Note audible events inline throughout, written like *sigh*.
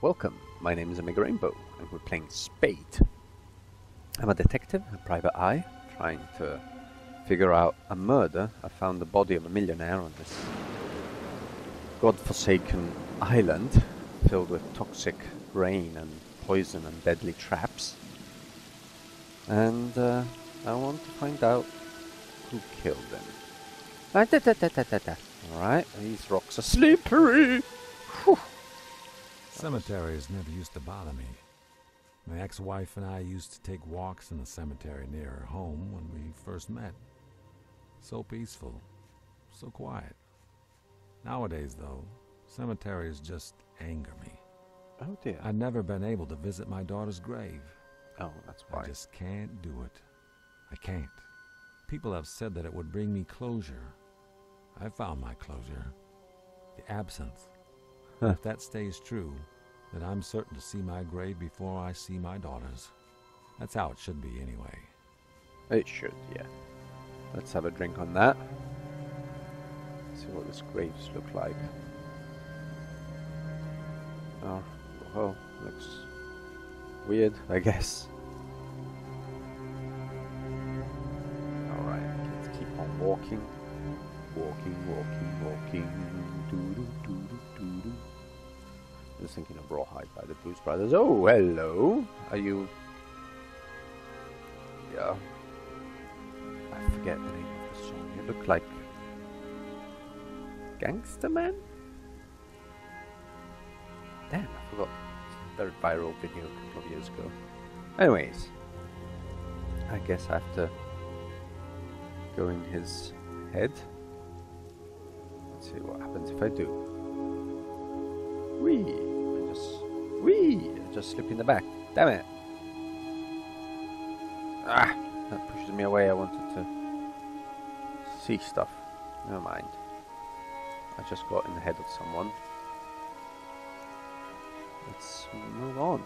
Welcome, my name is Omega Rainbow, and we're playing Spate. I'm a detective, a private eye, trying to figure out a murder. I found the body of a millionaire on this godforsaken island filled with toxic rain and poison and deadly traps. And uh, I want to find out who killed them. Ah. Alright, these rocks are slippery. Cemeteries never used to bother me. My ex-wife and I used to take walks in the cemetery near her home when we first met. So peaceful, so quiet. Nowadays, though, cemeteries just anger me. Oh dear. I've never been able to visit my daughter's grave. oh, that's why. I just can't do it. I can't. People have said that it would bring me closure. I found my closure. The absence. Huh. If that stays true, then I'm certain to see my grave before I see my daughter's. That's how it should be anyway. It should, yeah. Let's have a drink on that. See what this graves look like. Oh, well, looks weird, I guess. Alright, let's keep on walking. Walking, walking, walking. Doo-doo, doo-doo, doo-doo. Was thinking of Rawhide by the Blues Brothers. Oh, hello! Are you... Yeah. I forget the name of the song. It looked like... Gangster Man? Damn, I forgot. Very viral video a couple of years ago. Anyways, I guess I have to go in his head. Let's see what happens if I do. Wee! Just slip in the back. Damn it! Ah! That pushes me away. I wanted to see stuff. Never mind. I just got in the head of someone. Let's move on.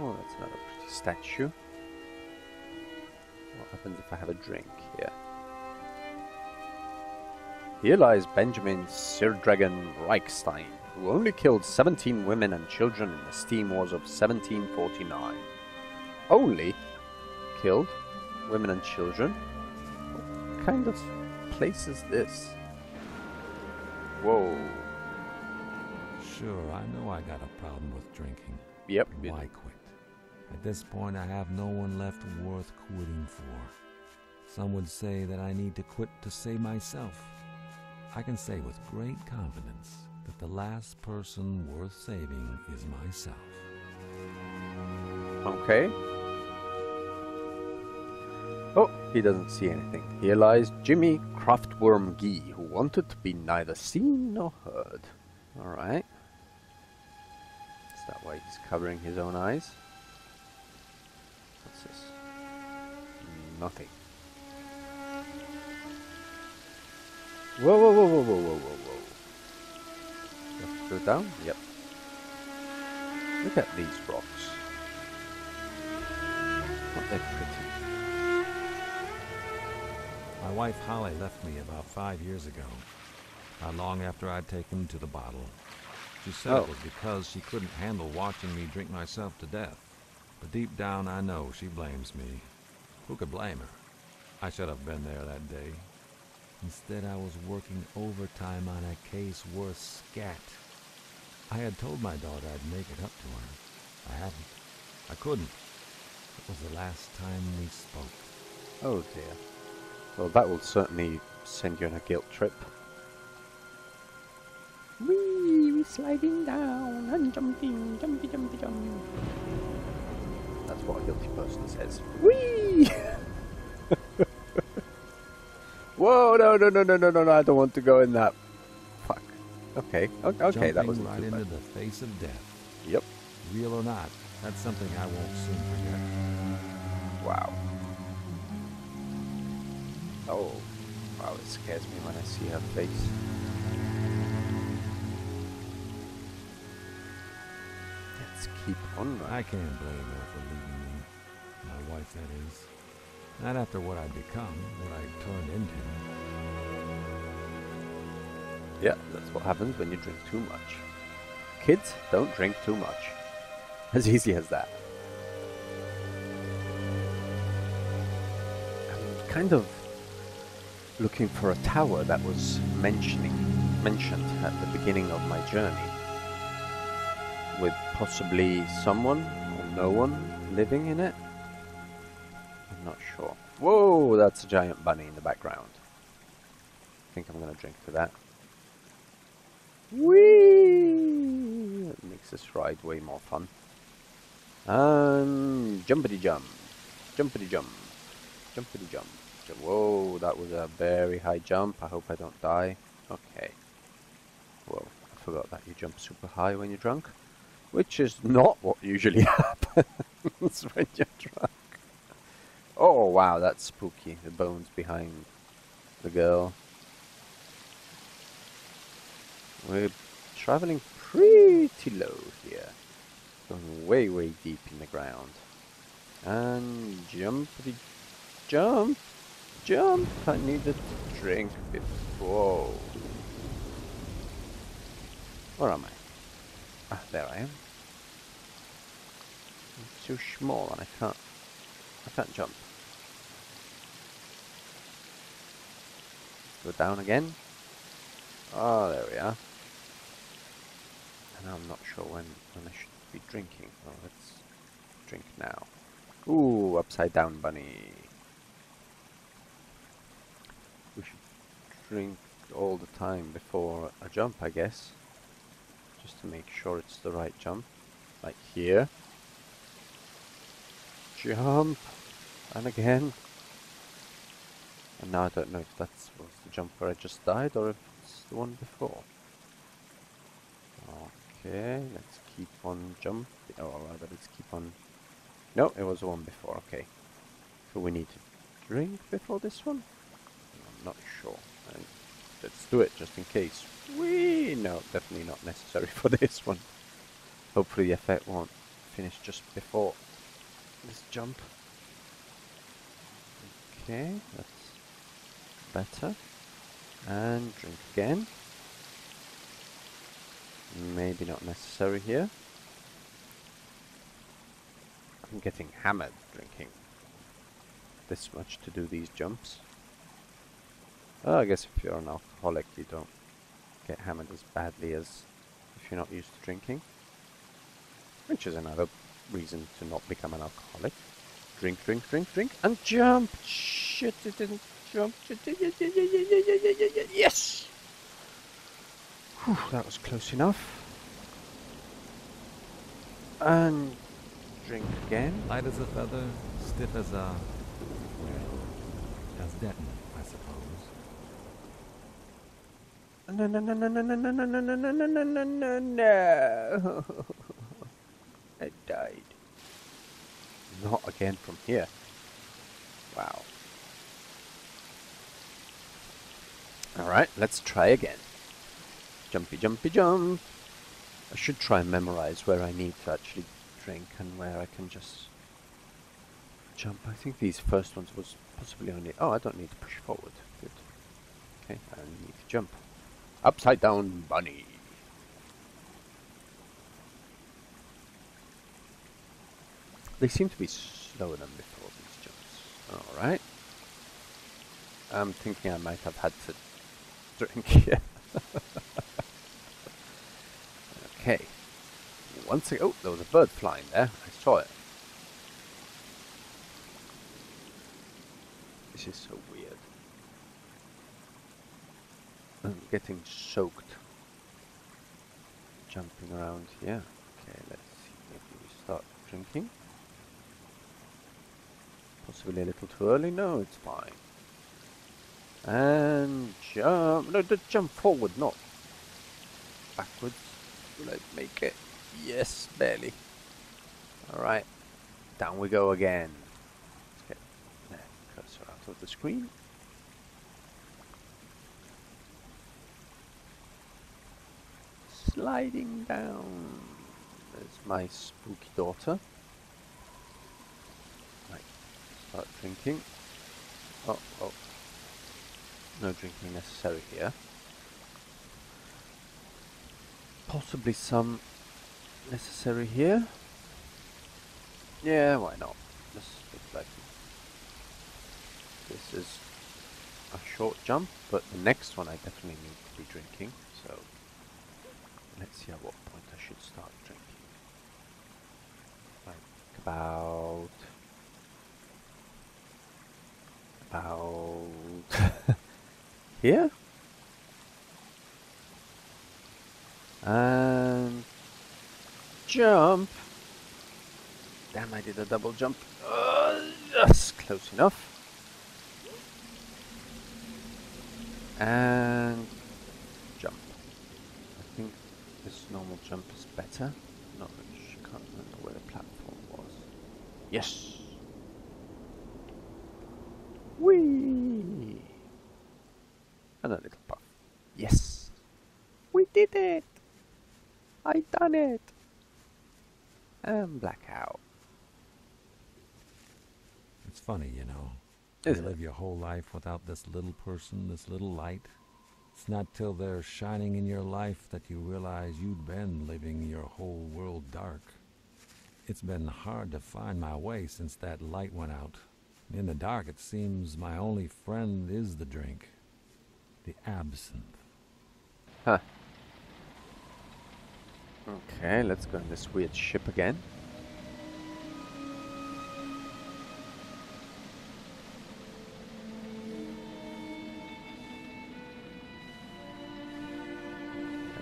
Oh, that's another pretty statue. What happens if I have a drink here? Here lies Benjamin Sir Dragon Reichstein, who only killed 17 women and children in the steam wars of 1749. Only killed women and children? What kind of place is this? Whoa. Sure, I know I got a problem with drinking. Yep. Why quit? At this point, I have no one left worth quitting for. Some would say that I need to quit to save myself. I can say with great confidence that the last person worth saving is myself. Okay. Oh, he doesn't see anything. Here lies Jimmy Craftworm Gee, who wanted to be neither seen nor heard. Alright. Is that why he's covering his own eyes? What's this? Nothing. Whoa, whoa, whoa, whoa, whoa, whoa, whoa, whoa. Go down? Yep. Look at these rocks. Aren't they pretty? My wife Holly left me about five years ago, not long after I'd taken to the bottle. She said Oh. it was because she couldn't handle watching me drink myself to death. But deep down, I know she blames me. Who could blame her? I should have been there that day. Instead, I was working overtime on a case worth scat. I had told my daughter I'd make it up to her. I hadn't. I couldn't. It was the last time we spoke. Oh dear. Well, that will certainly send you on a guilt trip. Wee, we sliding down and jumping, jumpy, jumpy, jump. That's what a guilty person says. Wee! *laughs* Whoa! No! No! No! No! No! No! No! I don't want to go in that. Fuck. Okay. o- Okay. That was right into the face of death. Yep. Real or not, that's something I won't soon forget. Wow. Oh. Wow! It scares me when I see her face. Let's keep on running. I can't blame her for leaving me. My wife, that is. Not after what I'd become, what I'd turned into. Yeah, that's what happens when you drink too much. kids, don't drink too much. *laughs* As easy as that. I'm kind of looking for a tower that was mentioning mentioned at the beginning of my journey. With possibly someone or no one living in it. Not sure. Whoa, that's a giant bunny in the background. I think I'm gonna drink to that. Whee! That makes this ride way more fun. Um, jumpity jump, jumpity jump, jumpity jump. Whoa, that was a very high jump. I hope I don't die. Okay. Whoa, I forgot that you jump super high when you're drunk. Which is not what usually *laughs* happens when you're drunk. Wow, that's spooky. The bones behind the girl. We're traveling pretty low here. Going way, way deep in the ground. And jump, jump, jump. I need a drink before. Where am I? Ah, there I am. It's too small and I can't, I can't jump. Go down again. Oh, there we are. And I'm not sure when, when I should be drinking. Oh, let's drink now. Ooh, upside down bunny. We should drink all the time before a jump, I guess. Just to make sure it's the right jump. Like here. Jump! And again. And now I don't know if that was the jump where I just died or if it's the one before. Okay, let's keep on jumping. Or rather, let's keep on... No, it was the one before, okay. So we need to drink before this one? I'm not sure. Uh, let's do it just in case. Whee! No, definitely not necessary *laughs* for this one. Hopefully the effect won't finish just before this jump. Okay, that's better. And drink again. Maybe not necessary here. I'm getting hammered drinking this much to do these jumps. Oh, I guess if you're an alcoholic you don't get hammered as badly as if you're not used to drinking. Which is another reason to not become an alcoholic. Drink, drink, drink, drink, and jump! Shit, it didn't jump. Yes! Whew, that was close enough. And drink again. Light as a feather, stiff as a... well, as Denton, I suppose. No, no, no, no, no, no, no, no, no, no, no, no, no, no, no. I died. Not again from here. Wow. Alright, let's try again. Jumpy, jumpy, jump. I should try and memorize where I need to actually drink and where I can just jump. I think these first ones was possibly only... Oh, I don't need to push forward. Good. Okay, I need to jump. Upside down bunny. They seem to be slower than before, these jumps. Alright. I'm thinking I might have had to drink *laughs* here. okay. Once again, oh, there was a bird flying there. I saw it. This is so weird. I'm getting soaked. Jumping around here. Okay, let's see. Maybe we start drinking. Possibly a little too early. No, it's fine. And jump. No, jump forward, not backwards. Will I make it? Yes, barely. Alright. Down we go again. Let's get the cursor out of the screen. Sliding down. There's my spooky daughter. Right. Start drinking. Oh, oh. No drinking necessary here. Possibly some necessary here. Yeah, why not? This looks like this is a short jump, but the next one I definitely need to be drinking, so let's see at what point I should start drinking. Like about about *laughs* here? And jump. Damn, I did a double jump. Uh, yes, close enough. And jump. I think this normal jump is better. Not much. Can't remember where the platform was. Yes. Whee! And a little puff. Yes. We did it. I done it. And blackout. It's funny, you know. Is you it? live your whole life without this little person, this little light. It's not till they're shining in your life that you realize you'd been living your whole world dark. It's been hard to find my way since that light went out. In the dark, it seems my only friend is the drink. The absinthe. Huh. Okay, let's go in this weird ship again.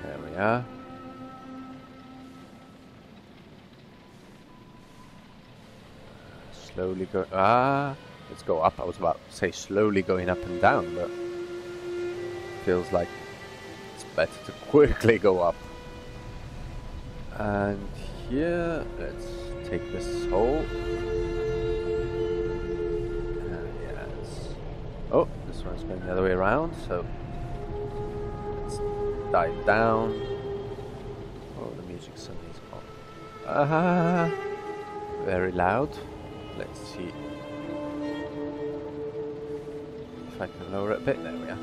There we are. Slowly go. Ah, let's go up. I was about to say slowly going up and down, but feels like it's better to quickly go up. And here, let's take this hole. Uh, yes. Oh, this one's going the other way around, so let's dive down. Oh, the music suddenly's gone. Ah, very loud. Let's see if I can lower it a bit. There we are.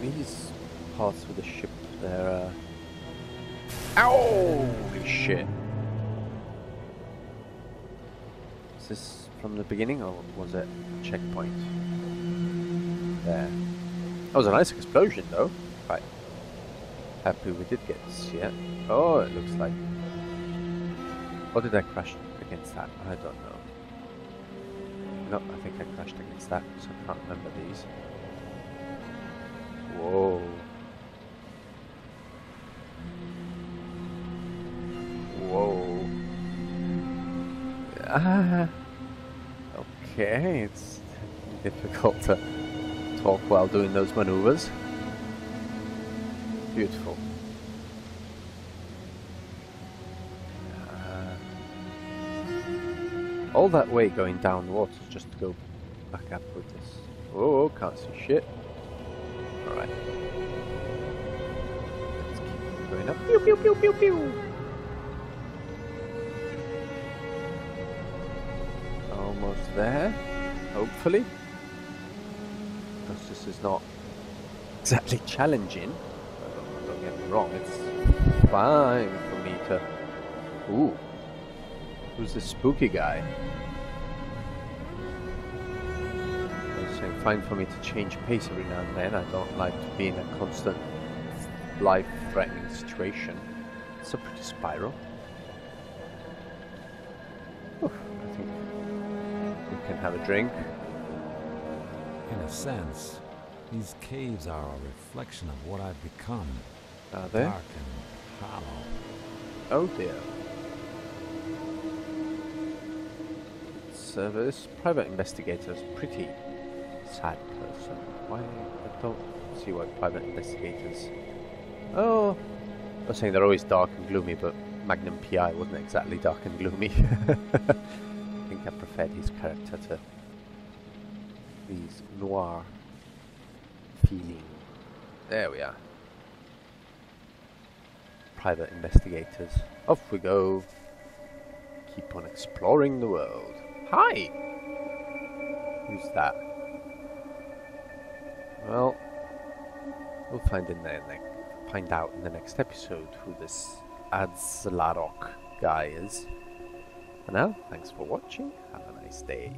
These parts of the ship, they're. Uh... Holy shit! Is this from the beginning or was it a checkpoint? There. That was a nice explosion though. Right. Happy we did get this, it. Oh, it looks like. What did I crash against that? I don't know. No, I think I crashed against that, so I can't remember these. Whoa. Whoa. Ah. Okay, it's difficult to talk while doing those maneuvers. Beautiful. Uh, all that way going down the water just to go back up with this. Oh, can't see shit. Alright. Let's keep going up. Pew pew pew pew pew! Almost there, hopefully. Because this is not exactly challenging. Don't, don't get me wrong, it's fine for me to. Ooh. Who's this spooky guy? Saying fine for me to change pace every now and then. I don't like to be in a constant life threatening situation. It's a pretty spiral. Oof, I think we can have a drink. In a sense, these caves are a reflection of what I've become. Are they? Dark and hollow. Oh dear. So this private investigator is pretty sad person. Why I don't see why private investigators. Oh, I was saying they're always dark and gloomy, but Magnum PI wasn't exactly dark and gloomy. *laughs* I think I preferred his character to these noir feeling. There we are. Private investigators. Off we go. Keep on exploring the world. Hi! Who's that? Well, we'll find in the next, find out in the next episode who this Adzlarok guy is. For now, thanks for watching. Have a nice day.